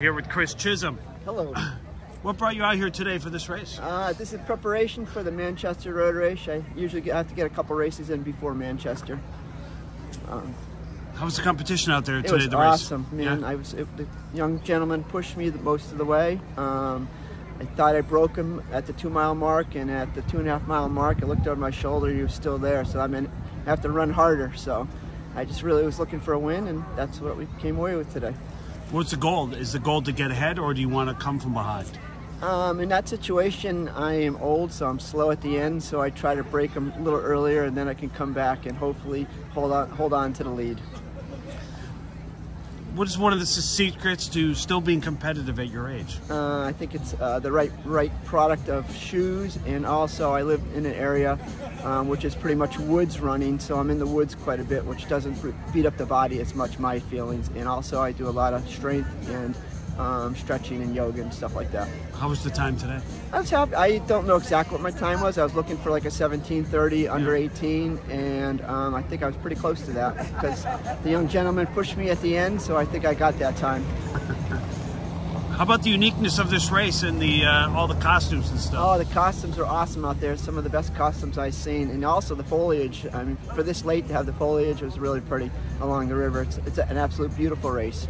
Here with Chris Chisholm. Hello. What brought you out here today for this race? Uh, this is preparation for the Manchester Road Race. I usually get, have to get a couple races in before Manchester. Um, How was the competition out there it today? was the race? awesome, man. Yeah. I was it, the young gentleman pushed me the, most of the way. Um, I thought I broke him at the two mile mark, and at the two and a half mile mark, I looked over my shoulder. He was still there, so I'm in, I have to run harder. So I just really was looking for a win, and that's what we came away with today. What's the goal? Is the goal to get ahead, or do you want to come from behind? Um, in that situation, I am old, so I'm slow at the end. So I try to break them a little earlier, and then I can come back and hopefully hold on, hold on to the lead. What is one of the secrets to still being competitive at your age? Uh, I think it's uh, the right right product of shoes, and also I live in an area um, which is pretty much woods running, so I'm in the woods quite a bit, which doesn't beat up the body as much. My feelings, and also I do a lot of strength and um, stretching and yoga and stuff like that. How was the time today? I was happy. I don't know exactly what my time was. I was looking for like a 17:30 under 18, and um, I think I was pretty close to that because the young gentleman pushed me at the end, so I think I got that time. How about the uniqueness of this race and the uh, all the costumes and stuff? Oh, the costumes are awesome out there. Some of the best costumes I've seen, and also the foliage. I mean, for this late to have the foliage was really pretty along the river. It's, it's an absolute beautiful race.